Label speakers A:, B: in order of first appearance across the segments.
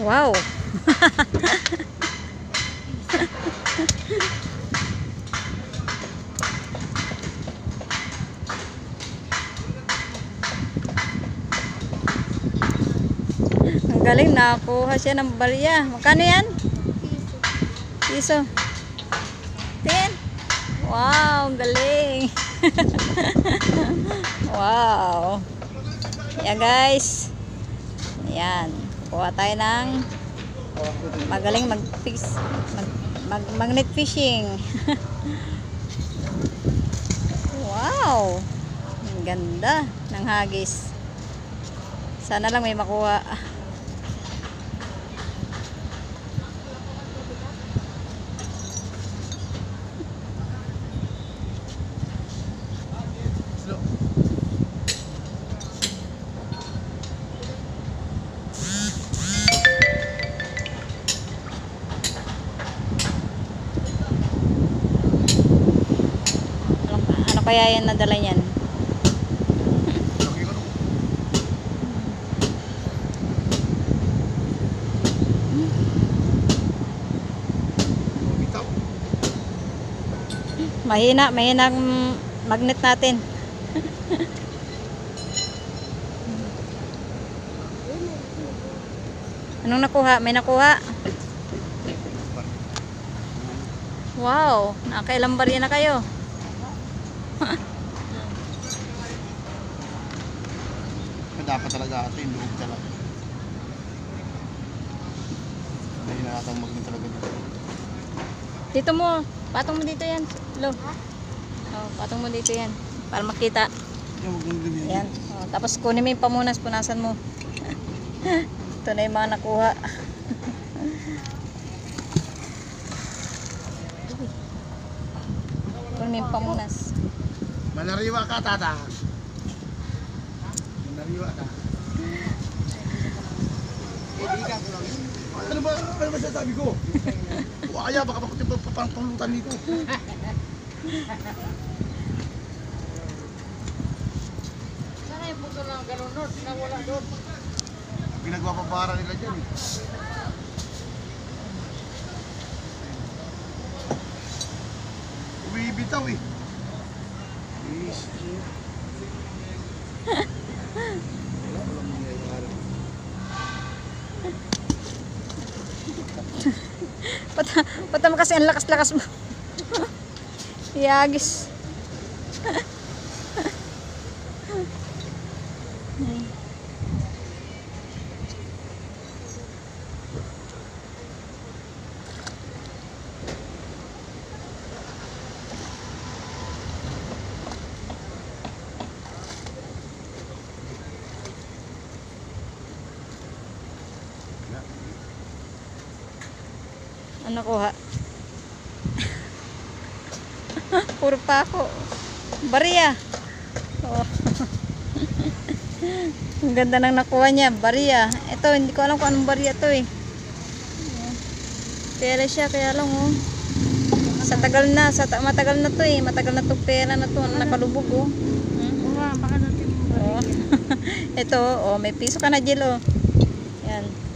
A: Wow. Ang galing, nakakuha siya ng barya. Magkano yan? Piso. Tingin. Wow, ang galing. wow. Yan guys. Ayan. Kuha tayo ng magaling mag-fish. Mag, mag, magnet fishing. wow. Ang ganda ng hagis. Sana lang may makuha. Kaya yan nadala niyan? Mahina, mahina ang magnet natin. Anong nakuha? May nakuha? Wow, nakailang barya na kayo.
B: Dapat talaga ito yung loob talaga. Dahil na natang maging talaga dito.
A: Dito mo, patong mo dito yan. Lo. Oh, patong mo dito yan. Para makita. Yan. Oh, tapos kunin mo yung pamunas, punasan mo. Ito na yung mga nakuha. kunin mo yung pamunas.
B: Manariwa ka, tata. Manariwa ka. Ano ba? Ano ba sasabi ko? O kaya baka bakit yung papangpulutan dito?
C: Sana yung puto ng galon doon, nawala doon.
B: Pinagpapabara nila dyan eh. Umibitaw eh.
A: Pata mo kasi ang lakas-lakas mo. Yagis. Ano nakuha? Puro pa ako. Bariya. Oh. Ang ganda ng nakuha niya. Bariya. Ito, hindi ko alam kung anong bariya to eh. Pera siya, kaya lang oh. Sa tagal na, sa ta- matagal na to eh. Matagal na to pera na to. Nakalubog oh. Hmm?
C: Mura, baka natin
A: Oh. Ito, oh, may piso ka na, Jill, oh. Yan. Yan.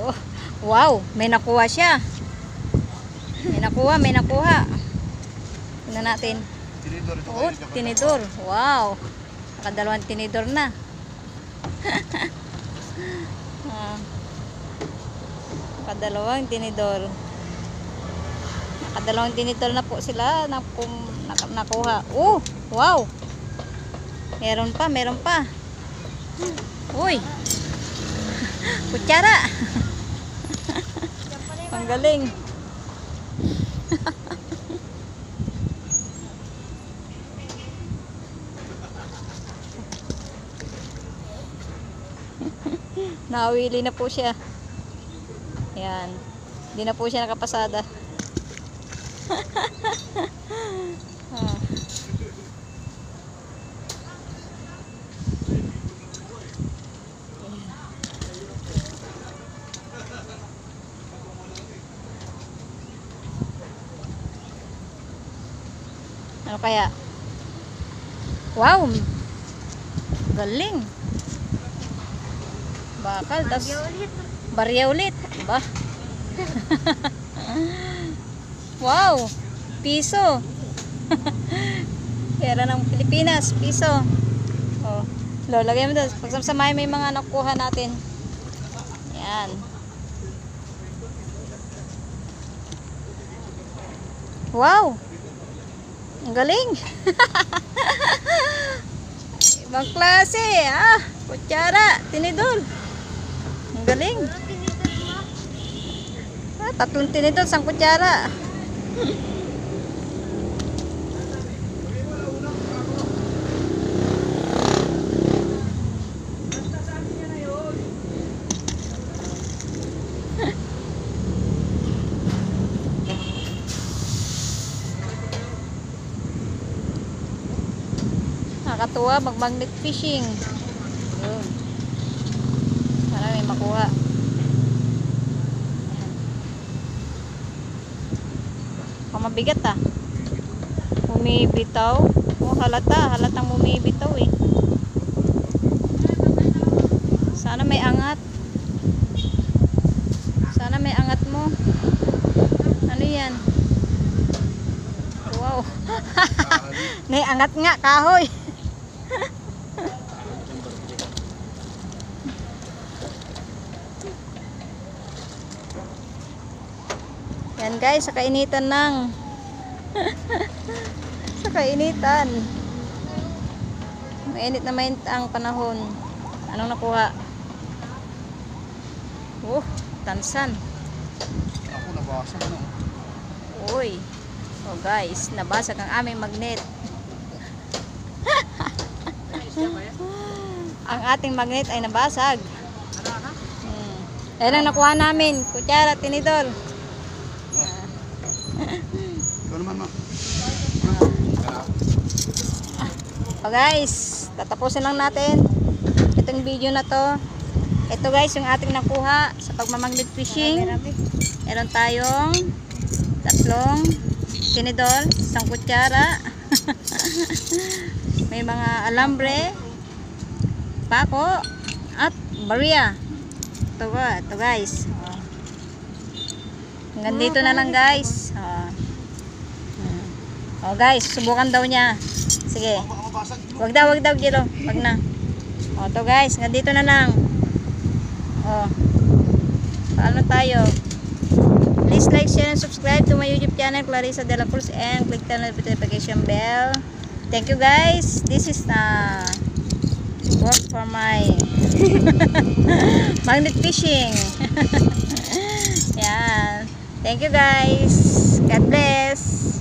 A: Oh, wow, may nakuha siya. May nakuha, may nakuha. Tingnan natin.
B: Tinidor
A: Oh,
B: kayo.
A: tinidor. Wow. Nakadalawang tinidor na. ah. Nakadalawang tinidor. Nakadalawang tinidor na po sila na kum- nak- nakuha. Oh, wow. Meron pa, meron pa. Uy. Kutsara. Ang galing. Nawili na po siya. Yan. Hindi na po siya nakapasada. Ano kaya? Wow! Galing! Bakal, tas barya ulit. Ba? wow! Piso! Pera ng Pilipinas, piso. Oh. Lo, lagay mo doon. Pagsamsamay may mga nakuha natin. Yan. Wow! Ang galing! Ibang klase, ah! Kutsara, tinidor. Ang galing. Ah, tatlong tinidor, isang kutsara. Nakakatuwa mag magnet fishing. Yun. Sana may makuha. Ayan. mabigat ah. Bumibitaw. Oh, halata. Halatang bumibitaw eh. Sana may angat. Sana may angat mo. Ano yan? Wow. may angat nga, kahoy. Yan guys, sa kainitan ng sa kainitan. Mainit na mainit ang panahon. Anong nakuha? Oh, tansan.
B: Ako nabasa no.
A: Uy. Oh guys, nabasag ang aming magnet. ang ating magnet ay nabasag. Hmm. Ayan ang nakuha namin. Kutsara, tinidor.
B: Ikaw naman ma.
A: O guys, tatapusin lang natin itong video na to. Ito guys, yung ating nakuha sa pagmamagnet fishing. Meron tayong tatlong tinidor, isang kutsara. May mga alambre, pako, at barya. Ito, ito guys. Hanggang dito na lang guys. O. Hmm. O guys, subukan daw niya. Sige. Wag daw, wag daw, Giro. Wag na. O, to guys, nga dito na lang. O. Paano tayo? Please like, share, and subscribe to my YouTube channel, Clarissa De La Cruz, and click the notification bell. Thank you guys. This is the work for my magnet fishing. Yan. Thank you guys. God bless.